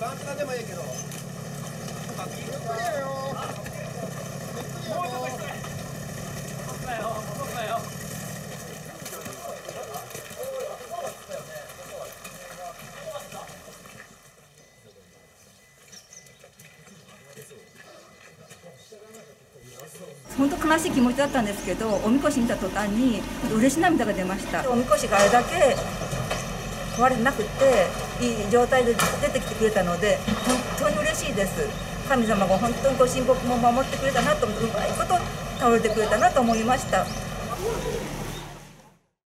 バンキでもいいけど。ゆっくりやよ。ゆっくりやよ。と。すよ、本当悲しい気持ちだったんですけどおみこし見た途端に嬉し涙が出ましたおみこしがあれだけ壊れなくていい状態で出てきてくれたので本当に嬉しいです。神様が本当にご神木も守ってくれたなと思ってうまいこと倒れてくれたなと思いました。